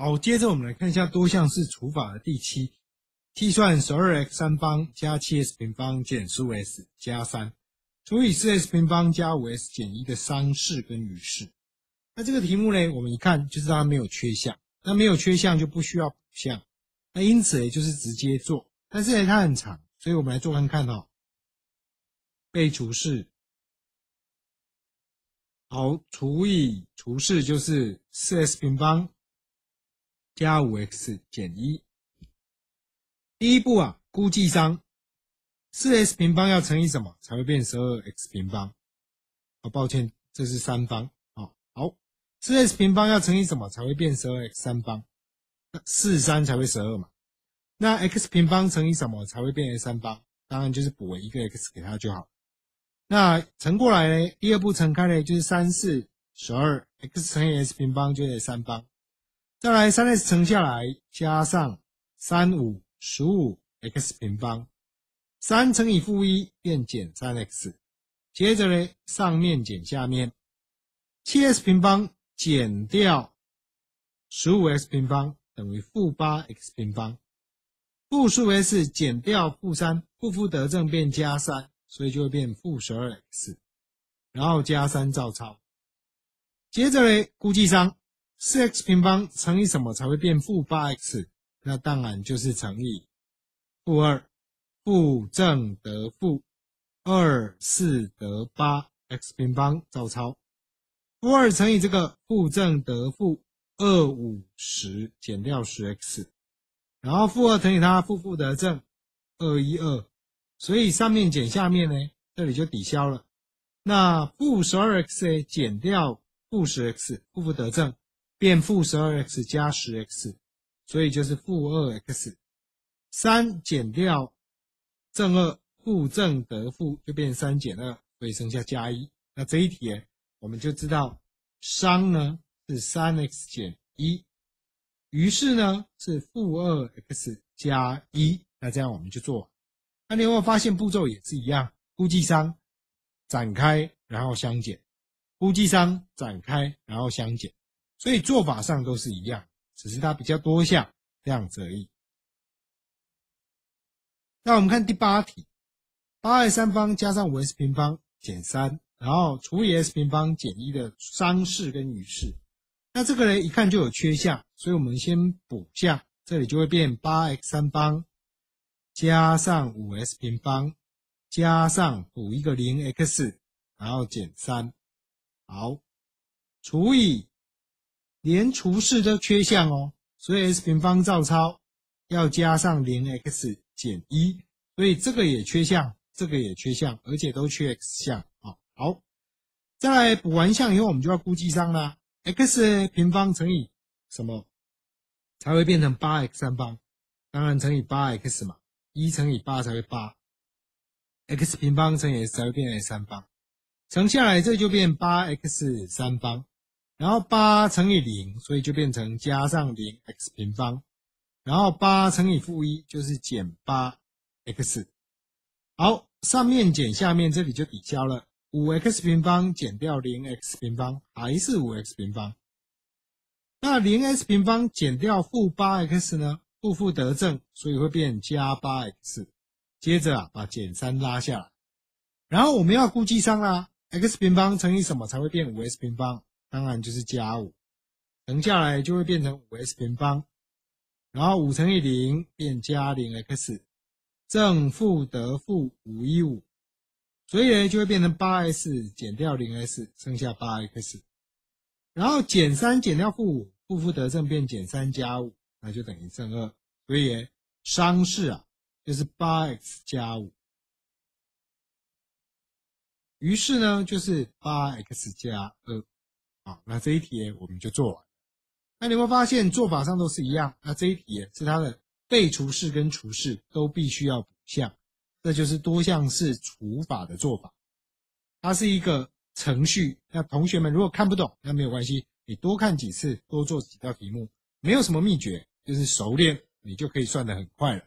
好，接着我们来看一下多项式除法的第七，计算十二 x 三方加七 s 平方减十五 s 加三除以四 s 平方加五 s 减一的商式跟余式。那这个题目呢，我们一看就知道它没有缺项，那没有缺项就不需要补项，那因此也就是直接做。但是呢它很长，所以我们来做看看哦。被除式，好，除以除式就是四 s 平方。加五 x 减一，第一步啊，估计商，四 s 平方要乘以什么才会变十二 x 平方？哦，抱歉，这是三方。哦，好，四 s 平方要乘以什么才会变十二 x 三方？四三才会十二嘛。那 x 平方乘以什么才会变成三方？当然就是补为一个 x 给它就好。那乘过来呢？第二步乘开呢，就是三四十二 x 乘以 s 平方就是三方。再来三 s 乘下来，加上三五十五 x 平方，三乘以负一变减三 x，接着呢，上面减下面，七 s 平方减掉十五 x 平方等于负八 x 平方，负数 s 减掉负三，负负得正变加三，所以就会变负十二 x，然后加三照抄，接着呢，估计商。四 x 平方乘以什么才会变负八 x？那当然就是乘以负二，负正得负二四得八 x 平方照抄。负二乘以这个负正得负二五十减掉十 x，然后负二乘以它负负得正二一二，所以上面减下面呢，这里就抵消了。那负十二 x 减掉负十 x，负负得正。变负十二 x 加十 x，所以就是负二 x。三减掉正二，负正得负就变三减二，所以剩下加一。那这一题我们就知道商呢是三 x 减一，于是呢是负二 x 加一。那这样我们就做。那你有没有发现步骤也是一样？估计商展开，然后相减；估计商展开，然后相减。所以做法上都是一样，只是它比较多项这样子而已。那我们看第八题，八 s 三方加上五 s 平方减三，然后除以 s 平方减一的商式跟余式。那这个呢，一看就有缺项，所以我们先补项，这里就会变八 x 三方加上五 s 平方加上补一个零 x，然后减三，好，除以。连除式都缺项哦，所以 s 平方照抄要加上零 x 减一，所以这个也缺项，这个也缺项，而且都缺 x 项啊。好，再来补完项以后，我们就要估计商啦。x 平方乘以什么才会变成八 x 三方？当然乘以八 x 嘛，一乘以八才会八，x 平方乘以 s 才会变成三方，乘下来这就变八 x 三方。然后八乘以零，所以就变成加上零 x 平方，然后八乘以负一就是减八 x。好，上面减下面，这里就抵消了，五 x 平方减掉零 x 平方还是五 x 平方。那零 x 平方减掉负八 x 呢？负负得正，所以会变加八 x。接着啊，把减三拉下来，然后我们要估计上啦，x 平方乘以什么才会变五 x 平方？当然就是加五，乘下来就会变成五 s 平方，然后五乘以零变加零 x，正负得负五一五，所以呢就会变成八 s 减掉零 s，剩下八 x，然后减三减掉负五，负负得正变减三加五，那就等于正二，所以商式啊就是八 x 加五，于是呢就是八 x 加二。好，那这一题我们就做完。那你会发现做法上都是一样。那这一题是它的被除式跟除式都必须要补项，这就是多项式除法的做法。它是一个程序。那同学们如果看不懂，那没有关系，你多看几次，多做几道题目，没有什么秘诀，就是熟练，你就可以算得很快了。